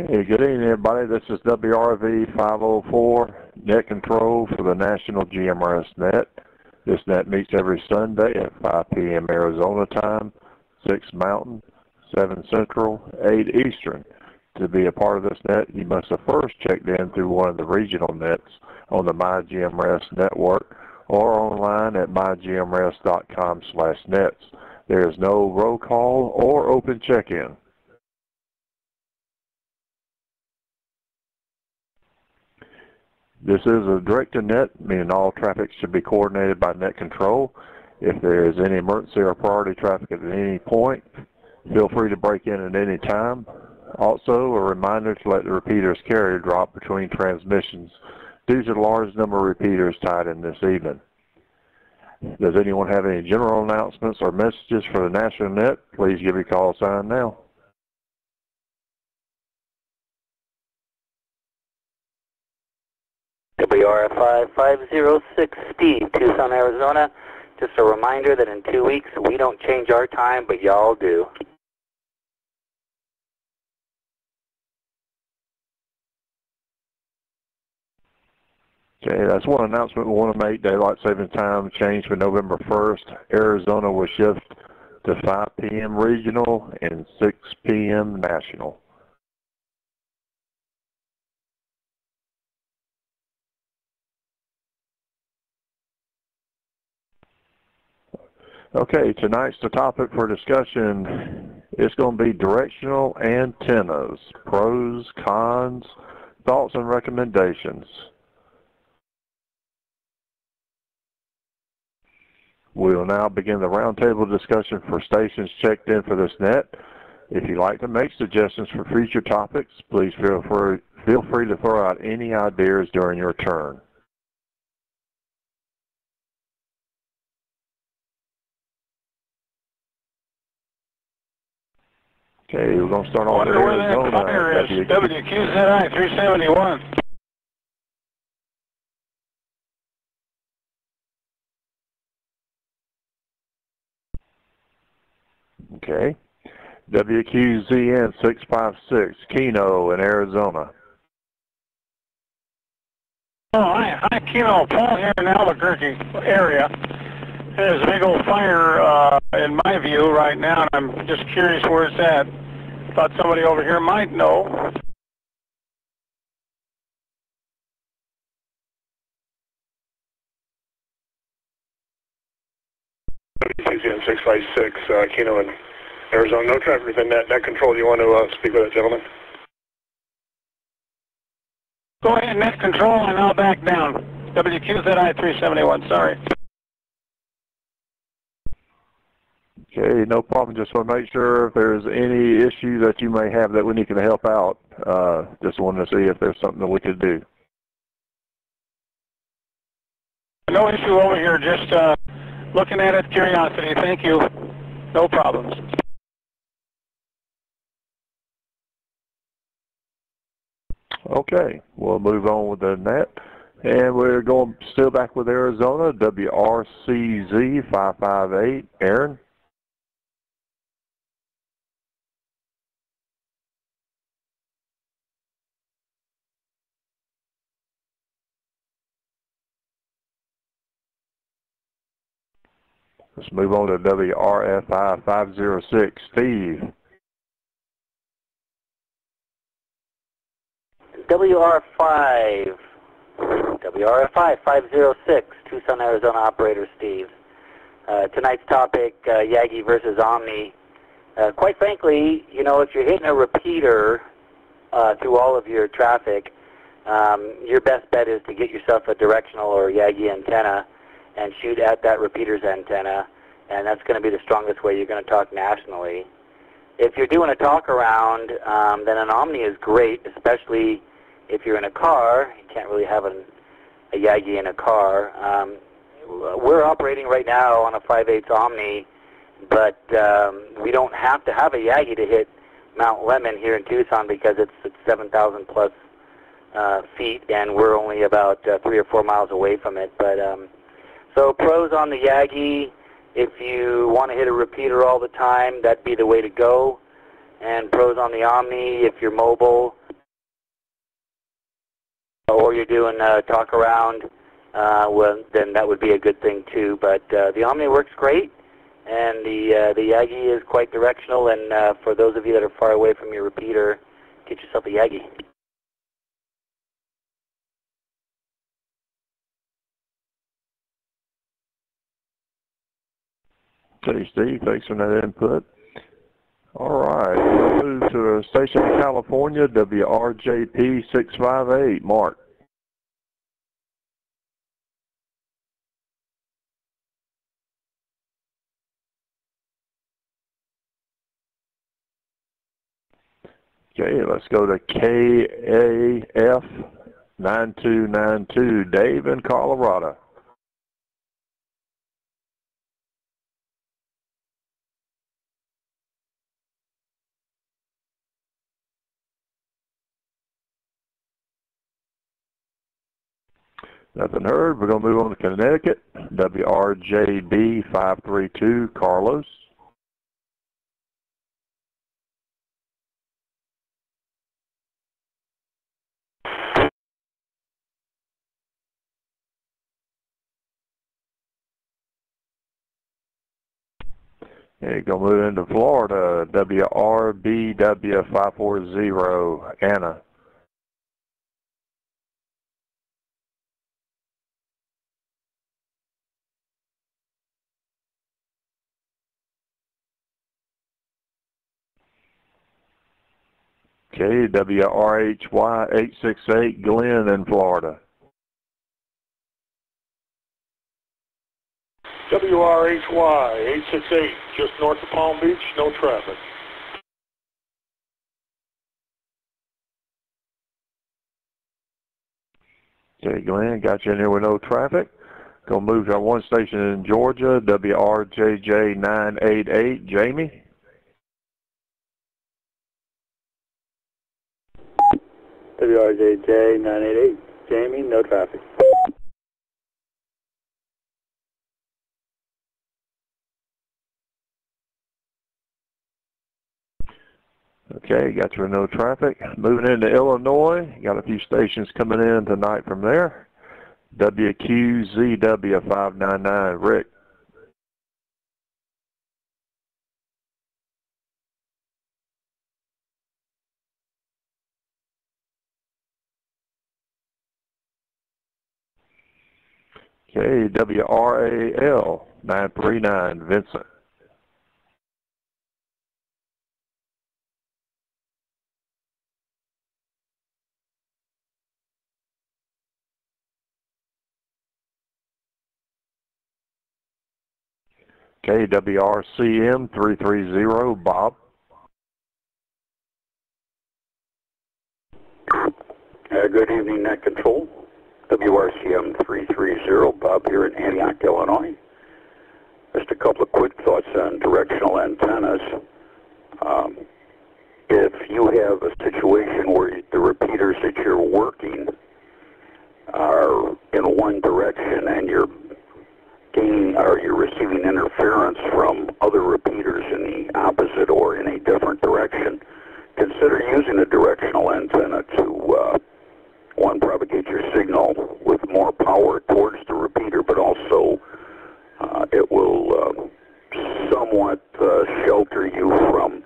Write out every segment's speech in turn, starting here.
Okay, good evening everybody. This is WRV 504 net control for the National GMRS net. This net meets every Sunday at 5 p.m. Arizona time, 6 Mountain, 7 Central, 8 Eastern. To be a part of this net, you must have first checked in through one of the regional nets on the MyGMRS network or online at mygmrs.com slash nets. There is no roll call or open check-in. This is a direct-to-net, meaning all traffic should be coordinated by net control. If there is any emergency or priority traffic at any point, feel free to break in at any time. Also, a reminder to let the repeater's carrier drop between transmissions due to the large number of repeaters tied in this evening. Does anyone have any general announcements or messages for the National Net? Please give your call sign now. WRFI 506 Steve, Tucson, Arizona. Just a reminder that in two weeks we don't change our time, but y'all do. Okay, that's one announcement we want to make. Daylight saving time change for November 1st. Arizona will shift to 5 p.m. regional and 6 p.m. national. Okay, tonight's the topic for discussion. It's going to be directional antennas, pros, cons, thoughts and recommendations. We will now begin the roundtable discussion for stations checked in for this net. If you'd like to make suggestions for future topics, please feel free, feel free to throw out any ideas during your turn. Okay, we're going to start off with Arizona. Fire is WQZI 371. Okay. WQZN 656, Keno in Arizona. Oh, hi, hi, Keno. Paul here in Albuquerque area. There's a big old fire uh, in my view right now, and I'm just curious where it's at. Thought somebody over here might know. WQZN 656, uh, Keno in Arizona. No traffic within that, net control. You want to uh, speak with that gentleman? Go ahead, net control, and I'll back down. WQZI 371, sorry. Okay, no problem. Just want to make sure if there's any issue that you may have that we need to help out. Uh, just wanted to see if there's something that we could do. No issue over here, just uh, looking at it, curiosity. Thank you. No problems. Okay, we'll move on with the net. And we're going still back with Arizona, WRCZ 558. Aaron? Let's move on to WRFI 506. Steve. WR5, WRFI 506, Tucson, Arizona operator Steve. Uh, tonight's topic, uh, Yagi versus Omni. Uh, quite frankly, you know, if you're hitting a repeater uh, through all of your traffic, um, your best bet is to get yourself a directional or Yagi antenna and shoot at that repeater's antenna, and that's going to be the strongest way you're going to talk nationally. If you're doing a talk around, um, then an Omni is great, especially if you're in a car. You can't really have an, a Yagi in a car. Um, we're operating right now on a 5.8 Omni, but um, we don't have to have a Yagi to hit Mount Lemmon here in Tucson because it's, it's 7,000 plus uh, feet, and we're only about uh, three or four miles away from it. But um, so pros on the Yagi, if you want to hit a repeater all the time, that'd be the way to go. And pros on the Omni, if you're mobile or you're doing uh, talk around, uh, well, then that would be a good thing too. But uh, the Omni works great, and the uh, the Yagi is quite directional. And uh, for those of you that are far away from your repeater, get yourself a Yagi. Okay, Steve, thanks for that input. All right, we'll move to station California, WRJP 658. Mark. Okay, let's go to KAF 9292, Dave in Colorado. Nothing heard. We're going to move on to Connecticut. WRJB 532, Carlos. Okay, go move into Florida, WRBW 540, Anna. Okay, WRHY 868, Glenn in Florida. WRHY 868, just north of Palm Beach, no traffic. Okay, Glenn, got you in here with no traffic. Gonna move to our one station in Georgia, WRJJ 988, Jamie. WRJJ 988, Jamie, no traffic. Okay, got you with no traffic. Moving into Illinois, got a few stations coming in tonight from there. WQZW 599, Rick. Okay, WRAL 939, Vincent. Okay, WRCM 330, Bob. Uh, good evening, Net Control. WRCM 330, Bob here in Antioch, Illinois. Just a couple of quick thoughts on directional antennas. Um, if you have a situation where the repeaters that you're working are in one direction and you're gaining or you're receiving interference from other repeaters in the opposite or in a different direction, consider using a directional antenna to uh, one propagate your signal with more power towards the repeater, but also uh, it will uh, somewhat uh, shelter you from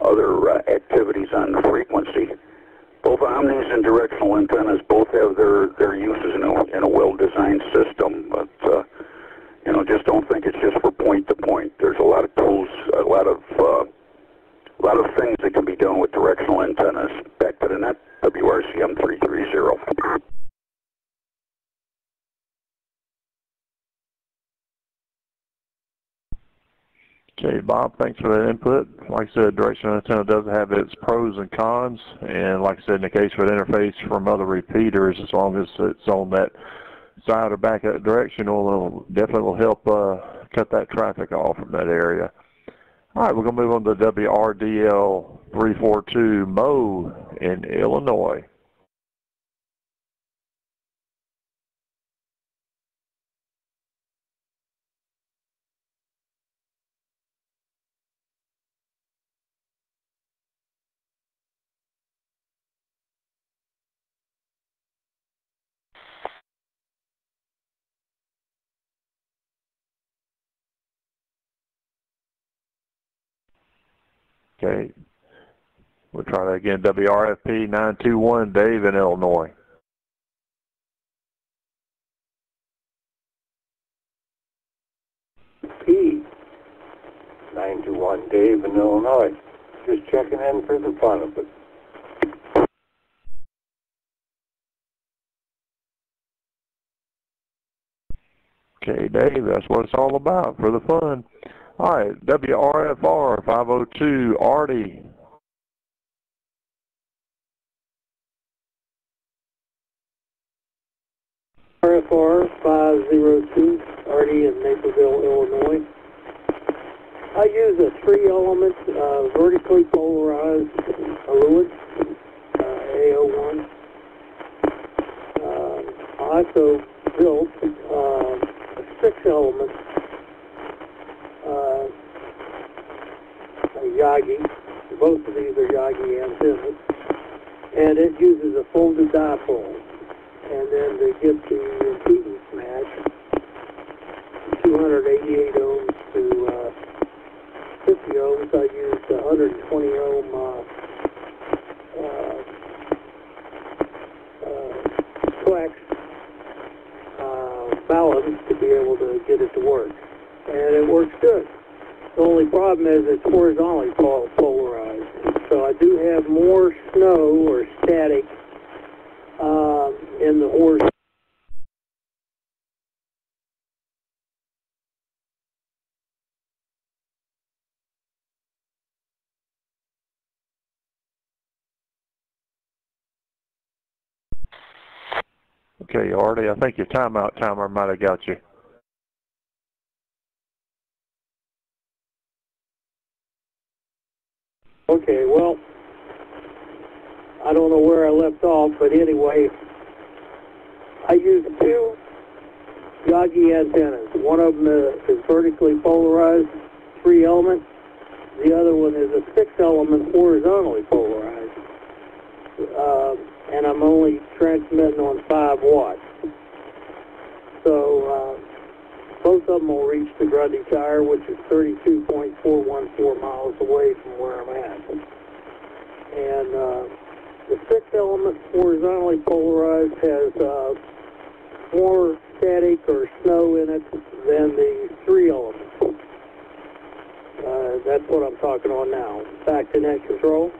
other uh, activities on the frequency. Both omnis and directional antennas both have their, their uses in a, in a well-designed system, but uh, you know, just don't think it's just for point to point. There's a lot of tools, a lot of uh, a lot of things that can be done with directional antennas. Back to the net, WRCM 330. Okay, Bob, thanks for that input. Like I said, directional antenna does have its pros and cons, and like I said, in the case of an interface from other repeaters, as long as it's on that side or back that direction, will definitely will help uh, cut that traffic off from that area. All right, we're going to move on to WRDL 342 Mo in Illinois. Okay. We'll try that again. WRFP 921, Dave in Illinois. P 921 Dave in Illinois. Just checking in for the fun of it. Okay, Dave, that's what it's all about for the fun. Right, WRFR 502, Artie. RFR 502, Artie in Naperville, Illinois. I use a three-element uh, vertically polarized Aluid uh, A01. Um, I also built uh, a six-element uh, Yagi. Both of these are Yagi antennas. And it uses a folded dipole. And then to get the impedance match, 288 ohms to uh, 50 ohms, I used 120 ohm uh, uh, uh, coax uh, balance to be able to get it to work. And it works good. The only problem is it's horizontally polarized. So I do have more snow or static uh, in the horizontal. Okay, Artie, I think your timeout timer might have got you. Okay, well, I don't know where I left off, but anyway, I use two Yagi antennas. One of them is vertically polarized, three element. The other one is a six element horizontally polarized. Uh, and I'm only transmitting on 5 watts. So uh, both of them will reach the Grundy Tower, which is 32.414 miles away from where I'm at. And uh, the six element horizontally polarized has uh, more static or snow in it than the three element. Uh, that's what I'm talking on now. Back to net control.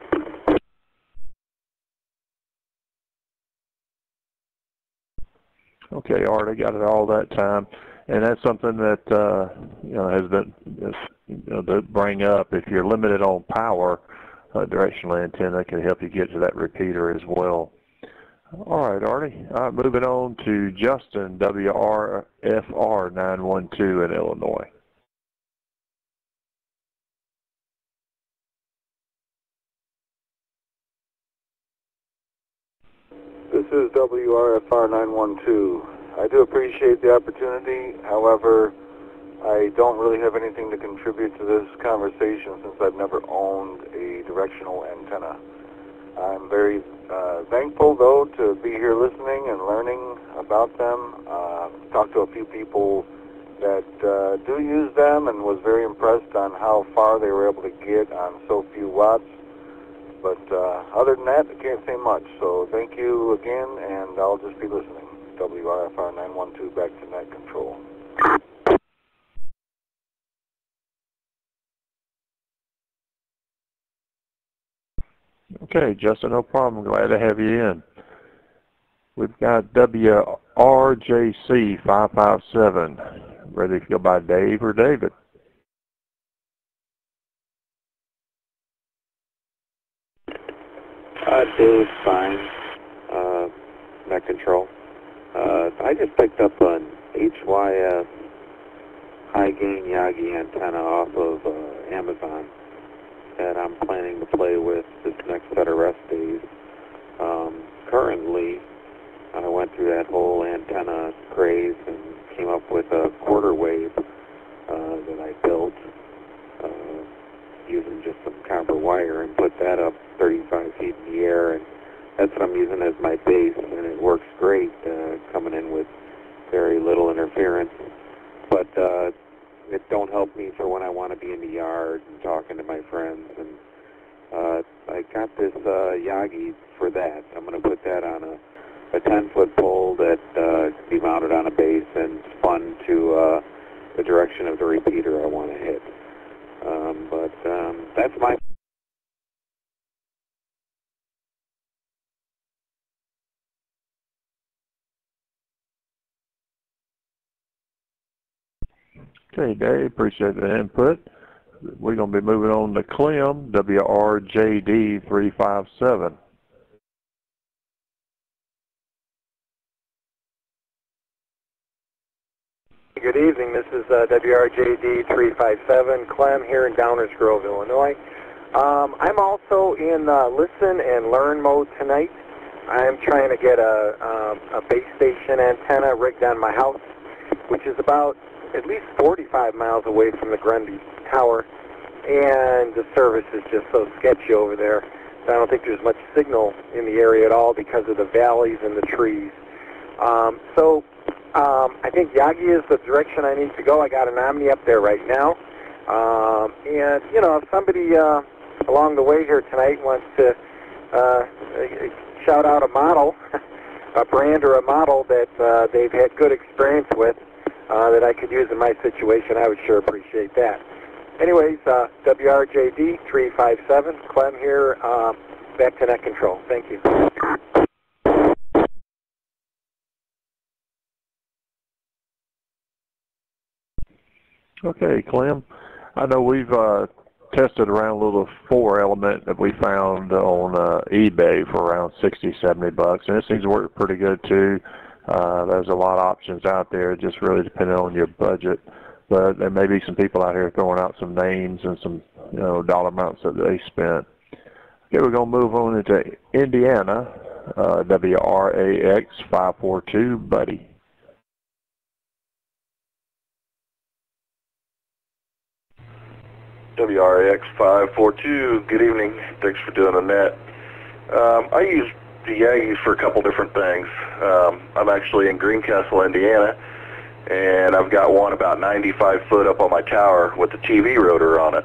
Okay, Art, I got it all that time, and that's something that uh, you know has been you know, to bring up. If you're limited on power, a directional antenna can help you get to that repeater as well. All right, Artie. All right, moving on to Justin, WRFR 912 in Illinois. This is WRFR 912. I do appreciate the opportunity. However, I don't really have anything to contribute to this conversation since I've never owned a directional antenna. I'm very uh, thankful, though, to be here listening and learning about them. Uh, talked to a few people that uh, do use them and was very impressed on how far they were able to get on so few watts. But uh, other than that, I can't say much. So thank you again, and I'll just be listening. WRFR 912 back to net control. Okay, Justin, no problem. Glad to have you in. We've got WRJC 557. Ready to go by Dave or David? direction of the repeater I want to hit. Um, but um, that's my... Okay, Dave, appreciate the input. We're going to be moving on to Clem, WRJD357. Good evening. This is uh, WRJD 357, Clem here in Downers Grove, Illinois. Um, I'm also in uh, listen and learn mode tonight. I'm trying to get a, um, a base station antenna rigged on my house, which is about at least 45 miles away from the Grundy Tower, and the service is just so sketchy over there. I don't think there's much signal in the area at all because of the valleys and the trees. Um, so um, I think Yagi is the direction I need to go. I got an Omni up there right now. Um, and, you know, if somebody uh, along the way here tonight wants to uh, shout out a model, a brand or a model that uh, they've had good experience with, uh, that I could use in my situation, I would sure appreciate that. Anyways, uh, WRJD 357, Clem here, uh, back to net control. Thank you. Okay, Clem. I know we've uh, tested around a little four element that we found on uh, eBay for around 60, 70 bucks, and it seems to work pretty good too. Uh, there's a lot of options out there, just really depending on your budget. But there may be some people out here throwing out some names and some, you know, dollar amounts that they spent. Okay, we're going to move on into Indiana, uh, WRAX 542, Buddy. WRAX 542, good evening. Thanks for doing the net. Um, I use the Yagis for a couple different things. Um, I'm actually in Greencastle, Indiana, and I've got one about 95 foot up on my tower with the TV rotor on it.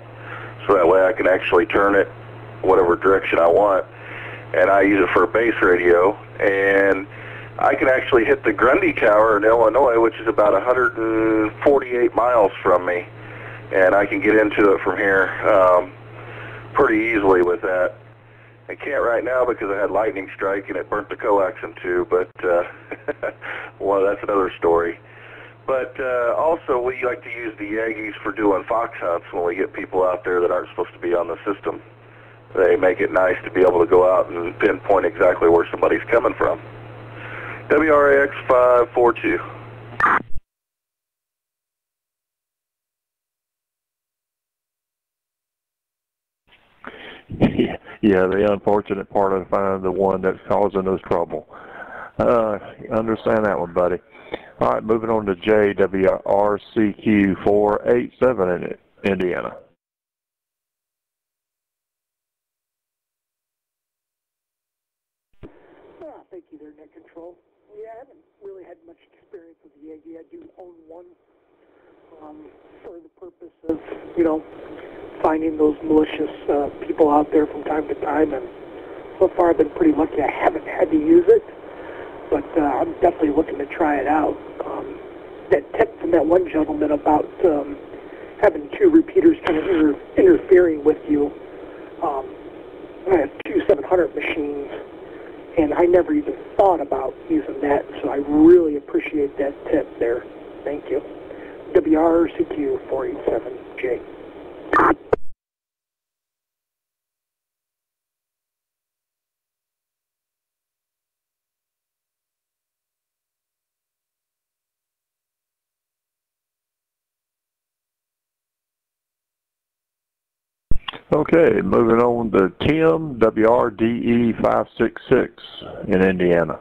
So that way I can actually turn it whatever direction I want. And I use it for a base radio. And I can actually hit the Grundy Tower in Illinois, which is about 148 miles from me. And I can get into it from here um, pretty easily with that. I can't right now because I had lightning strike and it burnt the coax in two, but uh, well, that's another story. But uh, also, we like to use the Yagis for doing fox hunts when we get people out there that aren't supposed to be on the system. They make it nice to be able to go out and pinpoint exactly where somebody's coming from. WRAX 542. yeah, the unfortunate part of finding the one that's causing us trouble. Uh, understand that one, buddy. All right, moving on to JWRCQ 487 in Indiana. Ah, thank you there, Net Control. Yeah, I haven't really had much experience with the Yagi. I do own one um, for the purpose of, you know, finding those malicious uh, people out there from time to time. And so far, I've been pretty lucky. I haven't had to use it, but uh, I'm definitely looking to try it out. Um, that tip from that one gentleman about um, having two repeaters kind of inter- interfering with you. Um, I have two 700 machines, and I never even thought about using that, so I really appreciate that tip there. Thank you. WRCQ 487J. Okay, moving on to Tim, WRDE 566 in Indiana.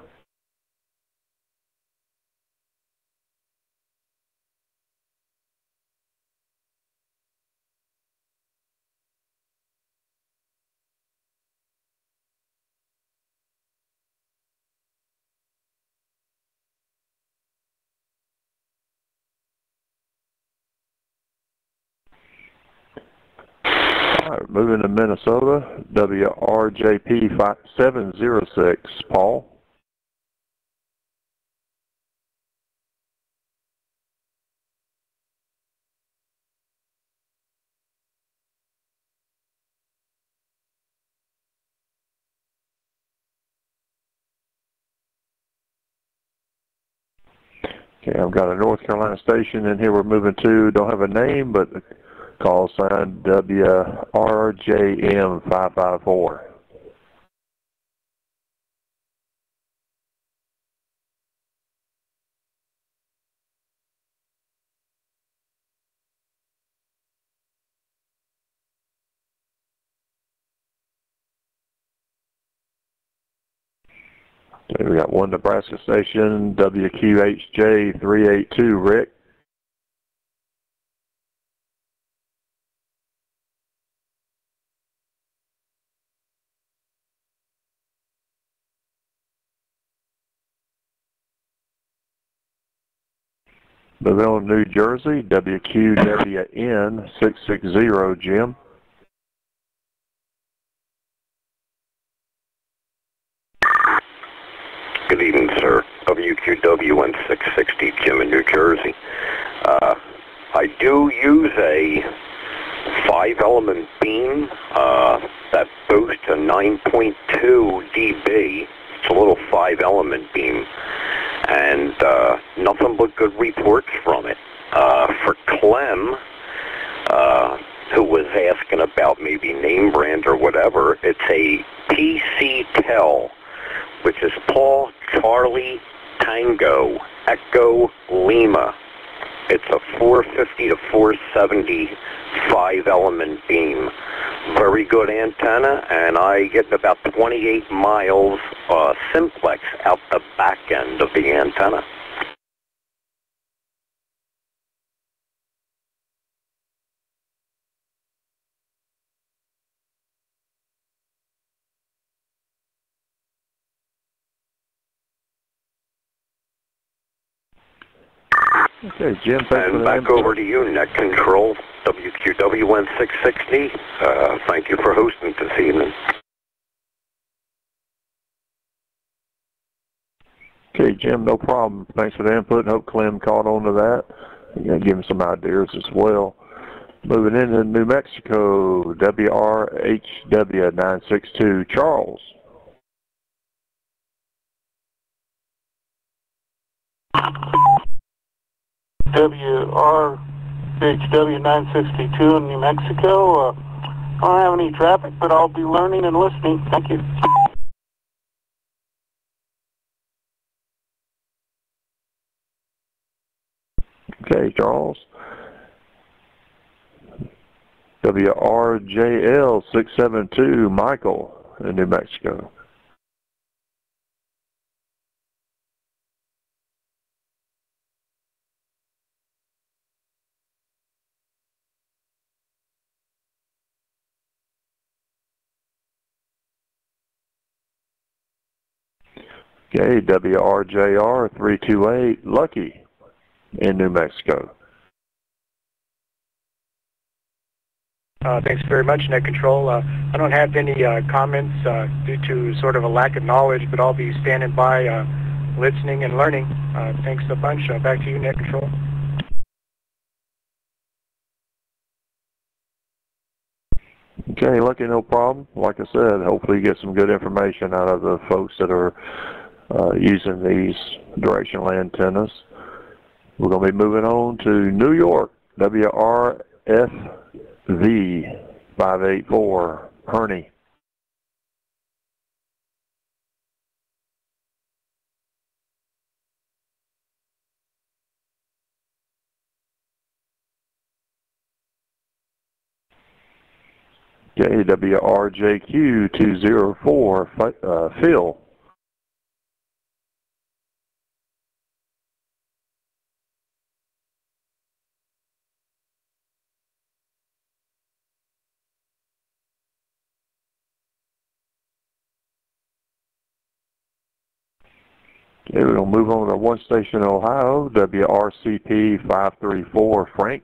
All right, moving to Minnesota, WRJP 706, Paul. Okay, I've got a North Carolina station in here we're moving to. Don't have a name, but call sign WRJM554. Okay, we got one Nebraska station, WQHJ382, Rick. Lavelle, New Jersey, WQWN660, Jim. Good evening, sir. WQWN 660, Jim in New Jersey. Uh, I do use a five-element beam uh, that boosts a 9.2 dB. It's a little five-element beam, and uh, nothing but good reports from it. Uh, for Clem, uh, who was asking about maybe name brand or whatever, it's a PC Tel which is Paul Charlie Tango Echo Lima. It's a 450 to 470 five element beam. Very good antenna, and I get about 28 miles uh, simplex out the back end of the antenna. Okay, Jim, And back over to you, Net Control, WQWN 660. Uh, thank you for hosting this evening. Okay, Jim, no problem. Thanks for the input. Hope Clem caught on to that. You know, give him some ideas as well. Moving into New Mexico, WRHW962, Charles. WRHW 962 in New Mexico. Uh, I don't have any traffic, but I'll be learning and listening. Thank you. Okay, Charles. WRJL672, Michael in New Mexico. Okay, WRJR328, Lucky in New Mexico. Uh, thanks very much, Net Control. Uh, I don't have any uh, comments uh, due to sort of a lack of knowledge, but I'll be standing by, uh, listening and learning. Uh, thanks a bunch. Uh, back to you, Net Control. Okay, Lucky, no problem. Like I said, hopefully you get some good information out of the folks that are uh, using these directional antennas. We're going to be moving on to New York, WRFV 584, Herney. Okay, WRJQ 204, uh, Phil. Okay, we'll move on to one station Ohio, WRCP 534, Frank.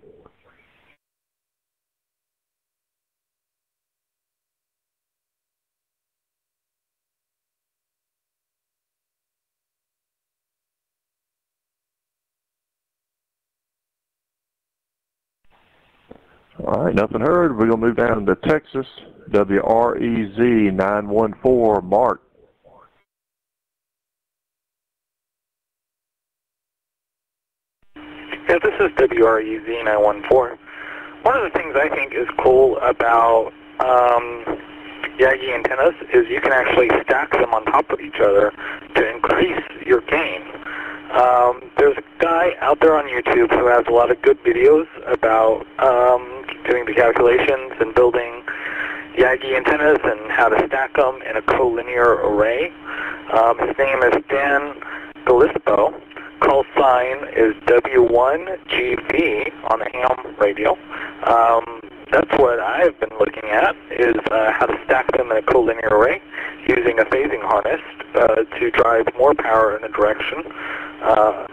All right, nothing heard. We're going to move down to Texas, WREZ 914, Mark. Yeah, this is WREZ 914. One of the things I think is cool about um, Yagi antennas is you can actually stack them on top of each other to increase your gain. Um, there's a guy out there on YouTube who has a lot of good videos about um, doing the calculations and building Yagi antennas and how to stack them in a collinear array. Um, his name is Dan Galispo. Call sign is W1GV on the ham radio. Um, that's what I've been looking at, is uh, how to stack them in a collinear array using a phasing harness uh, to drive more power in a direction, uh,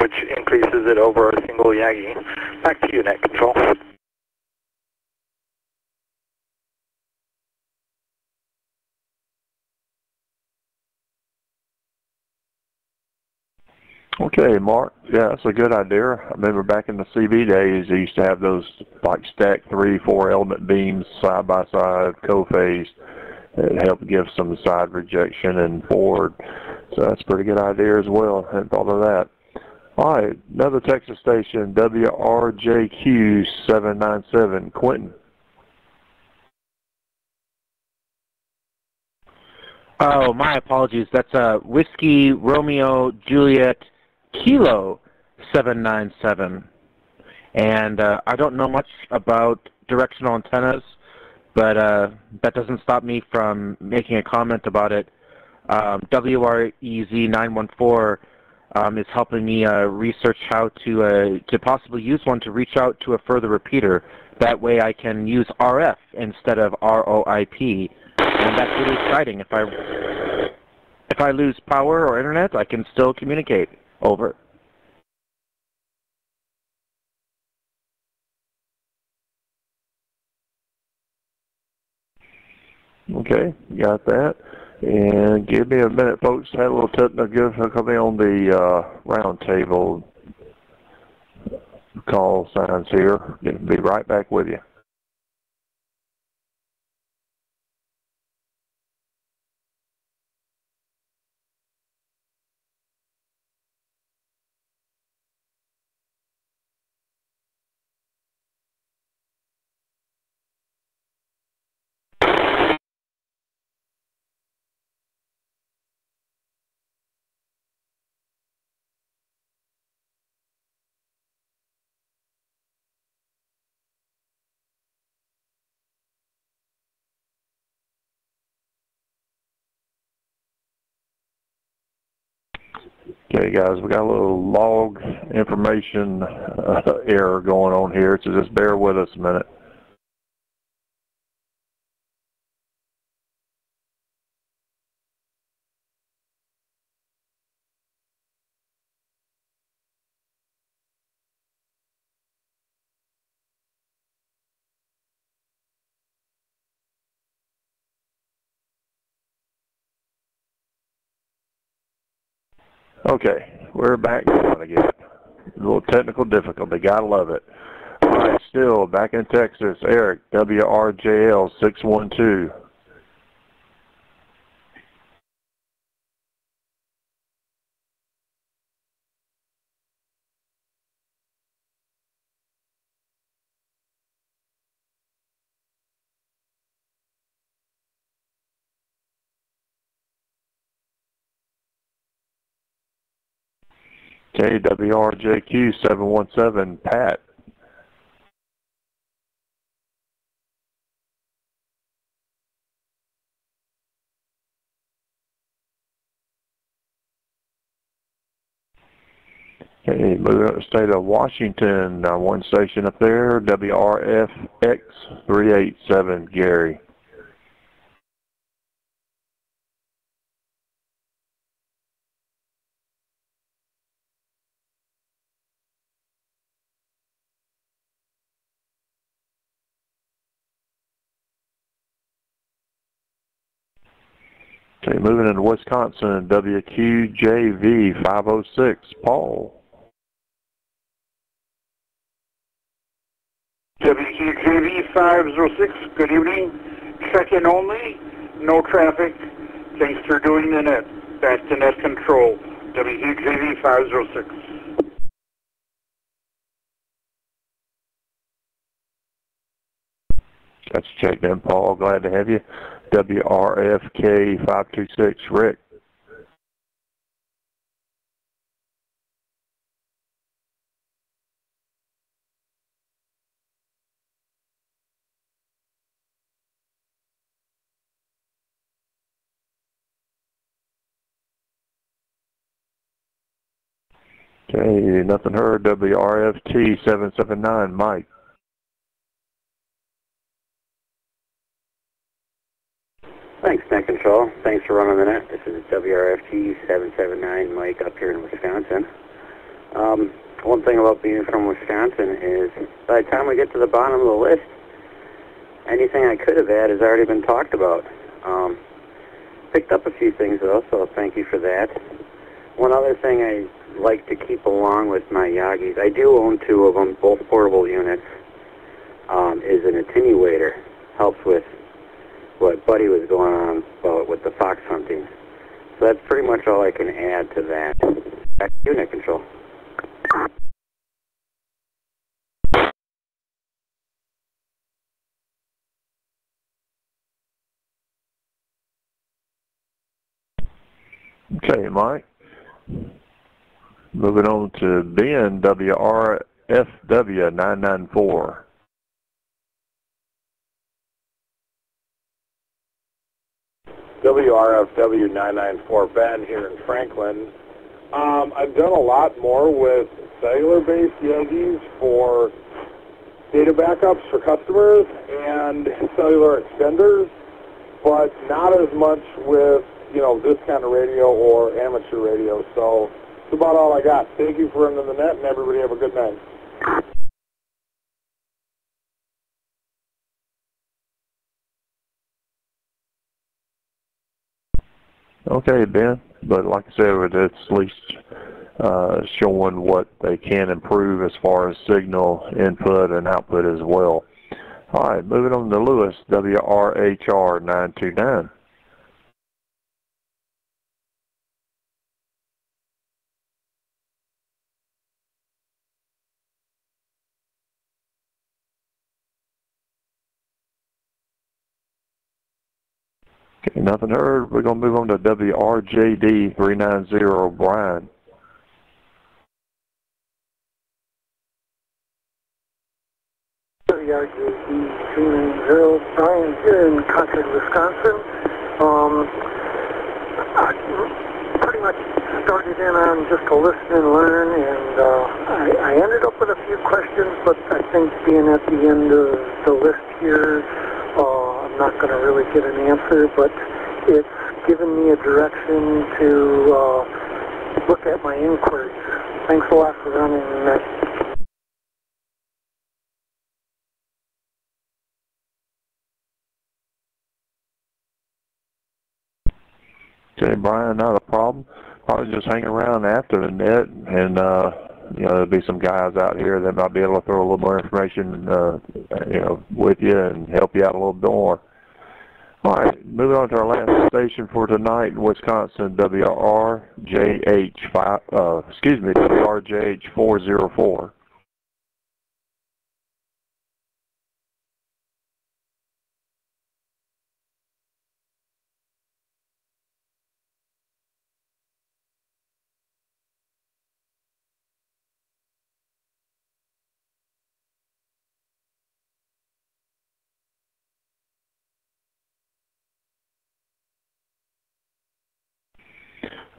which increases it over a single Yagi. Back to you, Net Control. Okay, Mark. Yeah, that's a good idea. I remember back in the CB days, they used to have those like stacked three, four element beams side by side, co-phased. It helped give some side rejection and forward. So that's a pretty good idea as well. Hadn't thought of that. All right, another Texas station, WRJQ 797, Quentin. Oh, my apologies. That's uh, Whiskey Romeo Juliet Kilo 797. And uh, I don't know much about directional antennas, but uh, that doesn't stop me from making a comment about it. Um, WREZ 914 um, is helping me uh, research how to uh, to possibly use one to reach out to a further repeater. That way, I can use RF instead of ROIP, and that's really exciting. If I if I lose power or internet, I can still communicate. Over. Okay, got that. And give me a minute, folks. I Had a little technical difficulty on the uh, round table call signs here. Be right back with you. Okay, guys, we got a little log information uh, error going on here, so just bear with us a minute. Okay, we're back again. A little technical difficulty, gotta love it. All right, still back in Texas, Eric, WRJL 612. Okay, WRJQ 717, Pat. Okay, moving up the state of Washington, uh, one station up there, WRFX 387, Gary. Okay, moving into Wisconsin, WQJV 506, Paul. WQJV 506, good evening. Check-in only, no traffic. Thanks for doing the net. Back to net control. WQJV 506. That's checked in, Paul. Glad to have you. WRFK 526, Rick. Okay, nothing heard. WRFT 779, Mike. Thanks, Net Control. Thanks for running the net. This is WRFT 779 Mike up here in Wisconsin. Um, one thing about being from Wisconsin is by the time we get to the bottom of the list, anything I could have had has already been talked about. Um, picked up a few things though, so thank you for that. One other thing I like to keep along with my Yagis, I do own two of them, both portable units, um, is an attenuator. Helps with what Buddy was going on about with the fox hunting. So that's pretty much all I can add to that. Back to unit control. Okay, Mike. Moving on to Ben, WRFW 994. WRFW 994 Ben here in Franklin. Um, I've done a lot more with cellular-based Yagis for data backups for customers and cellular extenders, but not as much with, you know, this kind of radio or amateur radio. So that's about all I got. Thank you for running the net, and everybody have a good night. Okay, Ben. But like I said, it's at least uh, showing what they can improve as far as signal input and output as well. All right, moving on to Lewis, WRHR 929. Okay, nothing heard. We're going to move on to WRJD 390, Brian. WRJD 390, Brian here in Concord, Wisconsin. Um, I pretty much started in on just to listen and learn, and uh, I, I ended up with a few questions, but I think being at the end of the list here, not going to really get an answer, but it's given me a direction to uh, look at my inquiries. Thanks a lot for running that. Okay, Brian, not a problem. Probably just hang around after the net, and uh, you know there'll be some guys out here that might be able to throw a little more information, uh, you know, with you and help you out a little bit more. All right, moving on to our last station for tonight in Wisconsin, WRJH five. Uh, excuse me, WRJH four zero four.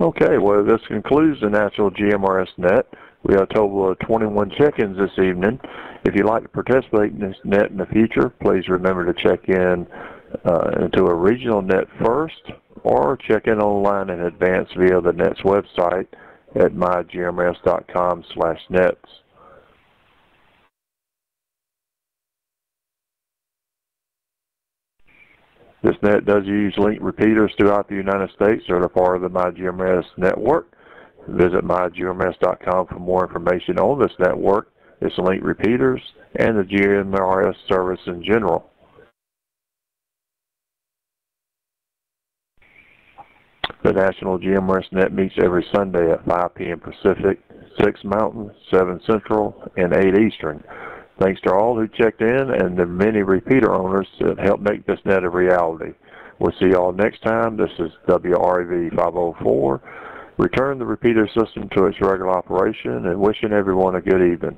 Okay, well this concludes the National GMRS Net. We have a total of 21 check-ins this evening. If you'd like to participate in this net in the future, please remember to check in uh, into a regional net first or check in online in advance via the net's website at mygmrs.com slash nets. This net does use link repeaters throughout the United States that are part of the MyGMRS network. Visit mygmrs.com for more information on this network its link repeaters, and the GMRS service in general. The National GMRS Net meets every Sunday at 5 p.m. Pacific, 6 Mountain, 7 Central, and 8 Eastern. Thanks to all who checked in and the many repeater owners that helped make this net a reality. We'll see y'all next time. This is WREV 504. Return the repeater system to its regular operation and wishing everyone a good evening.